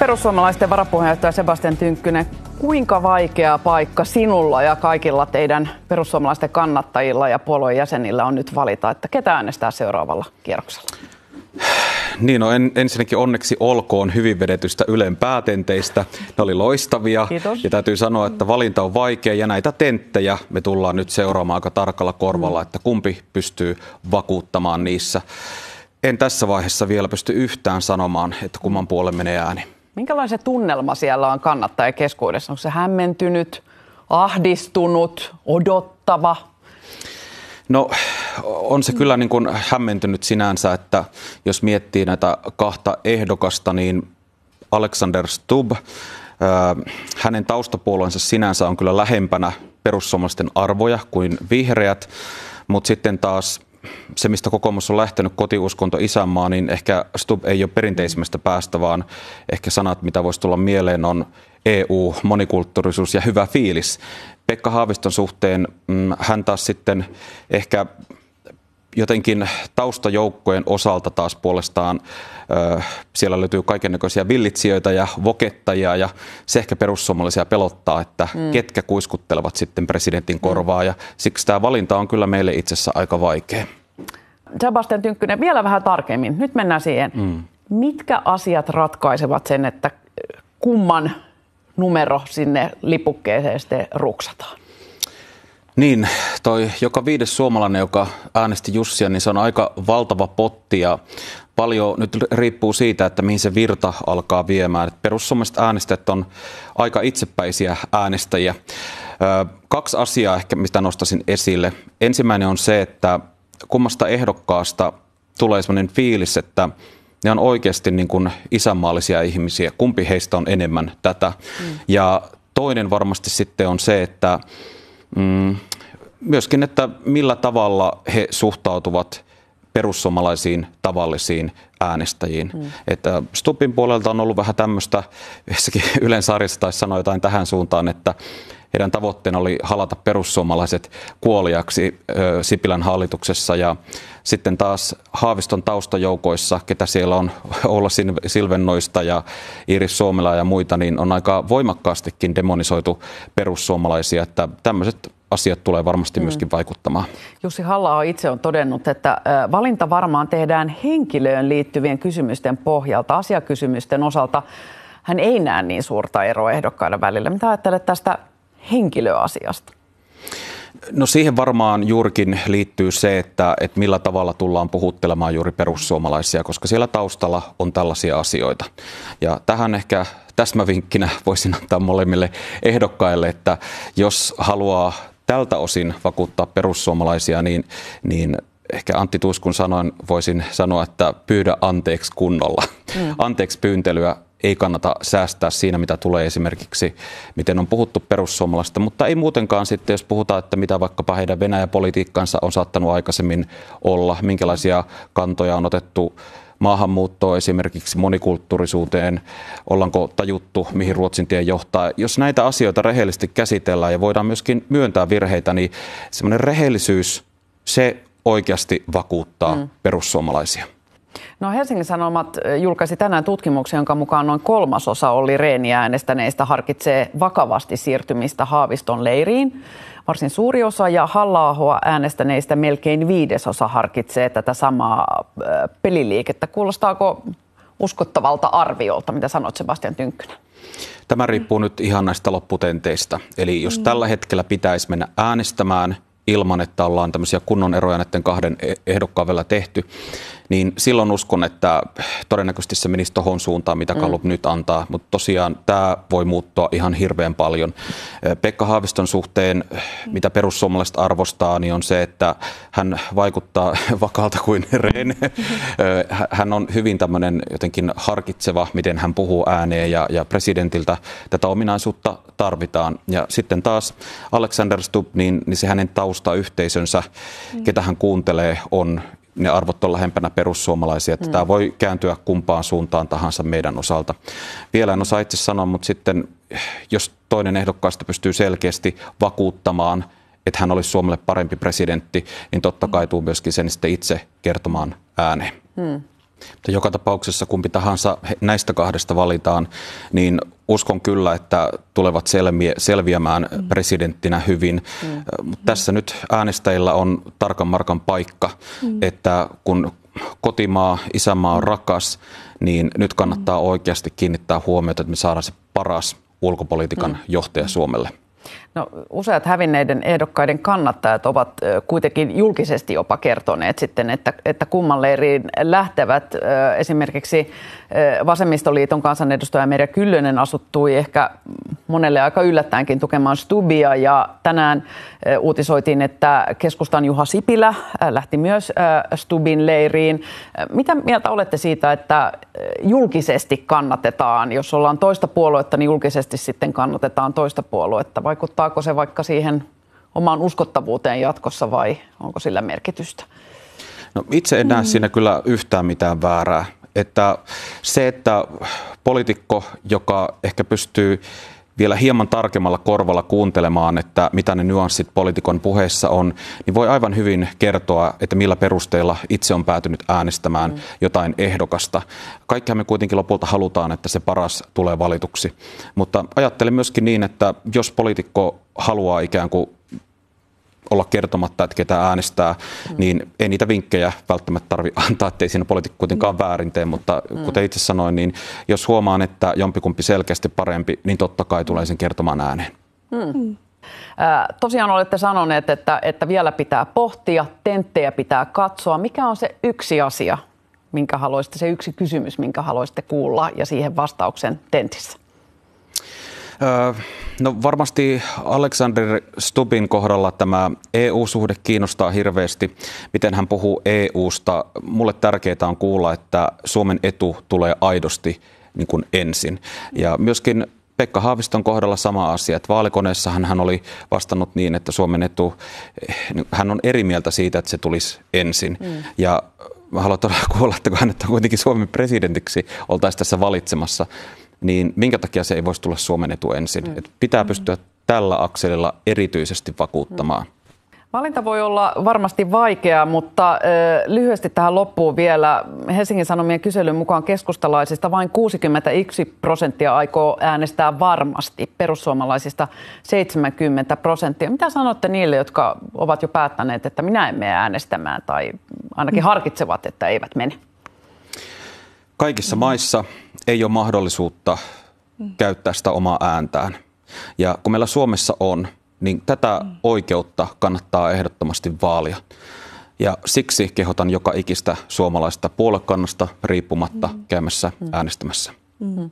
Perussuomalaisten varapuheenjohtaja Sebastian Tynkkynen, kuinka vaikea paikka sinulla ja kaikilla teidän perussuomalaisten kannattajilla ja puolueen jäsenillä on nyt valita, että ketä äänestää seuraavalla kierroksella? Niin, no en, ensinnäkin onneksi olkoon hyvin vedetystä Ylen päätenteistä. Ne oli loistavia. Kiitos. Ja täytyy sanoa, että valinta on vaikea ja näitä tenttejä me tullaan nyt seuraamaan aika tarkalla korvalla, että kumpi pystyy vakuuttamaan niissä. En tässä vaiheessa vielä pysty yhtään sanomaan, että kumman puolen menee ääni. Minkälainen se tunnelma siellä on kannattaja keskuudessa? Onko se hämmentynyt, ahdistunut, odottava? No on se kyllä niin kuin hämmentynyt sinänsä, että jos miettii näitä kahta ehdokasta, niin Alexander Stubb, hänen taustapuolueensa sinänsä on kyllä lähempänä perussuomalaisten arvoja kuin vihreät, mutta sitten taas se, mistä kokoomus on lähtenyt, kotiuskonto, isänmaa, niin ehkä Stub ei ole perinteisimmästä päästä, vaan ehkä sanat, mitä voisi tulla mieleen, on EU, monikulttuurisuus ja hyvä fiilis. Pekka Haaviston suhteen mm, hän taas sitten ehkä jotenkin taustajoukkojen osalta taas puolestaan ö, siellä löytyy kaikennäköisiä villitsijöitä ja vokettajia ja se ehkä perussuomalaisia pelottaa, että mm. ketkä kuiskuttelevat sitten presidentin korvaa ja siksi tämä valinta on kyllä meille itsessä aika vaikea. Sebastian Tynkkynen, vielä vähän tarkemmin. Nyt mennään siihen. Mm. Mitkä asiat ratkaisevat sen, että kumman numero sinne lipukkeeseen sitten ruksataan? Niin, toi joka viides suomalainen, joka äänesti Jussia, niin se on aika valtava potti ja paljon nyt riippuu siitä, että mihin se virta alkaa viemään. Perussuomalaiset äänestäjät on aika itsepäisiä äänestäjiä. Kaksi asiaa ehkä, mistä nostaisin esille. Ensimmäinen on se, että kummasta ehdokkaasta tulee sellainen fiilis, että ne on oikeasti niin kuin isänmaallisia ihmisiä. Kumpi heistä on enemmän tätä? Mm. Ja toinen varmasti sitten on se, että mm, myöskin, että millä tavalla he suhtautuvat perussuomalaisiin tavallisiin äänestäjiin. Mm. Että Stupin puolelta on ollut vähän tämmöistä, yhdessäkin Ylen sarjassa taisi sanoa jotain tähän suuntaan, että heidän tavoitteena oli halata perussuomalaiset kuoliaksi Sipilän hallituksessa ja sitten taas Haaviston taustajoukoissa, ketä siellä on olla Silvennoista ja Iris Suomela ja muita, niin on aika voimakkaastikin demonisoitu perussuomalaisia, että tämmöiset asiat tulee varmasti mm. myöskin vaikuttamaan. Jussi halla itse on todennut, että valinta varmaan tehdään henkilöön liittyvien kysymysten pohjalta, asiakysymysten osalta. Hän ei näe niin suurta eroa ehdokkaiden välillä. Mitä ajattelet tästä henkilöasiasta? No siihen varmaan juurikin liittyy se, että, että millä tavalla tullaan puhuttelemaan juuri perussuomalaisia, koska siellä taustalla on tällaisia asioita. Ja tähän ehkä täsmävinkkinä voisin antaa molemmille ehdokkaille, että jos haluaa tältä osin vakuuttaa perussuomalaisia, niin, niin ehkä Antti Tuiskun sanoin voisin sanoa, että pyydä anteeksi kunnolla. Mm. Anteeksi pyyntelyä ei kannata säästää siinä, mitä tulee esimerkiksi, miten on puhuttu perussuomalaista, mutta ei muutenkaan sitten, jos puhutaan, että mitä vaikkapa heidän Venäjä-politiikkansa on saattanut aikaisemmin olla, minkälaisia kantoja on otettu maahanmuuttoa esimerkiksi monikulttuurisuuteen, ollaanko tajuttu, mihin Ruotsin tie johtaa. Jos näitä asioita rehellisesti käsitellään ja voidaan myöskin myöntää virheitä, niin semmoinen rehellisyys, se oikeasti vakuuttaa mm. perussuomalaisia. No Helsingin Sanomat julkaisi tänään tutkimuksen, jonka mukaan noin kolmasosa oli Reeniä äänestäneistä harkitsee vakavasti siirtymistä Haaviston leiriin. Varsin suuri osa ja halla äänestäneistä melkein viidesosa harkitsee tätä samaa peliliikettä. Kuulostaako uskottavalta arviolta, mitä sanot Sebastian Tynkkynen? Tämä riippuu nyt ihan näistä lopputenteistä. Eli jos mm. tällä hetkellä pitäisi mennä äänestämään ilman, että ollaan tämmöisiä kunnon eroja näiden kahden e- ehdokkaan vielä tehty, niin silloin uskon, että todennäköisesti se menisi tuohon suuntaan, mitä Kallup mm. nyt antaa. Mutta tosiaan tämä voi muuttua ihan hirveän paljon. Pekka Haaviston suhteen, mitä perussuomalaiset arvostaa, niin on se, että hän vaikuttaa vakaalta kuin Reen. Hän on hyvin tämmöinen jotenkin harkitseva, miten hän puhuu ääneen ja, ja presidentiltä tätä ominaisuutta tarvitaan. Ja sitten taas Alexander Stubb, niin, niin se hänen taustayhteisönsä, mm. ketä hän kuuntelee, on ne arvot on lähempänä perussuomalaisia, että mm. tämä voi kääntyä kumpaan suuntaan tahansa meidän osalta. Vielä en osaa itse sanoa, mutta sitten jos toinen ehdokkaasta pystyy selkeästi vakuuttamaan, että hän olisi Suomelle parempi presidentti, niin totta kai tuu myöskin sen sitten itse kertomaan ääneen. Mm. Mutta joka tapauksessa kumpi tahansa näistä kahdesta valitaan, niin uskon kyllä, että tulevat selviä, selviämään mm. presidenttinä hyvin. Mm. Mutta tässä nyt äänestäjillä on tarkan markan paikka, mm. että kun kotimaa, isämaa on rakas, niin nyt kannattaa oikeasti kiinnittää huomiota, että me saadaan se paras ulkopolitiikan mm. johtaja Suomelle. No, useat hävinneiden ehdokkaiden kannattajat ovat kuitenkin julkisesti jopa kertoneet sitten, että, että kumman leiriin lähtevät. Esimerkiksi Vasemmistoliiton kansanedustaja Merja Kyllönen asuttui ehkä monelle aika yllättäenkin tukemaan Stubia ja tänään uutisoitiin, että keskustan Juha Sipilä lähti myös Stubin leiriin. Mitä mieltä olette siitä, että julkisesti kannatetaan, jos ollaan toista puoluetta, niin julkisesti sitten kannatetaan toista puoluetta? Vaikuttaako se vaikka siihen omaan uskottavuuteen jatkossa vai onko sillä merkitystä? No itse en näe mm. siinä kyllä yhtään mitään väärää. Että se, että poliitikko, joka ehkä pystyy vielä hieman tarkemmalla korvalla kuuntelemaan, että mitä ne nyanssit poliitikon puheessa on, niin voi aivan hyvin kertoa, että millä perusteella itse on päätynyt äänestämään mm. jotain ehdokasta. Kaikkihan me kuitenkin lopulta halutaan, että se paras tulee valituksi. Mutta ajattelen myöskin niin, että jos poliitikko haluaa ikään kuin olla kertomatta, että ketä äänestää, mm. niin ei niitä vinkkejä välttämättä tarvitse antaa, ettei siinä poliitikko kuitenkaan mm. väärin tee, mutta mm. kuten itse sanoin, niin jos huomaan, että jompikumpi selkeästi parempi, niin totta kai tulee sen kertomaan ääneen. Mm. Mm. Tosiaan olette sanoneet, että, että vielä pitää pohtia, tenttejä pitää katsoa. Mikä on se yksi asia, minkä haluaisitte, se yksi kysymys, minkä haluaisitte kuulla ja siihen vastauksen tentissä? No varmasti Alexander Stubin kohdalla tämä EU-suhde kiinnostaa hirveästi, miten hän puhuu EUsta. Mulle tärkeää on kuulla, että Suomen etu tulee aidosti niin kuin ensin. Ja myöskin Pekka Haaviston kohdalla sama asia, että vaalikoneessahan hän oli vastannut niin, että Suomen etu, hän on eri mieltä siitä, että se tulisi ensin. Mm. Ja mä haluan todella kuulla, että kun hänet on kuitenkin Suomen presidentiksi oltaisiin tässä valitsemassa, niin minkä takia se ei voisi tulla Suomen etu ensin? Mm. Et pitää mm. pystyä tällä akselilla erityisesti vakuuttamaan. Mm. Valinta voi olla varmasti vaikea, mutta lyhyesti tähän loppuun vielä. Helsingin Sanomien kyselyn mukaan keskustalaisista vain 61 prosenttia aikoo äänestää varmasti, perussuomalaisista 70 prosenttia. Mitä sanotte niille, jotka ovat jo päättäneet, että minä en mene äänestämään tai ainakin mm. harkitsevat, että eivät mene? Kaikissa maissa ei ole mahdollisuutta mm. käyttää sitä omaa ääntään. Ja kun meillä Suomessa on, niin tätä mm. oikeutta kannattaa ehdottomasti vaalia. Ja siksi kehotan joka ikistä suomalaista puolekannasta riippumatta mm. käymässä mm. äänestämässä. Mm.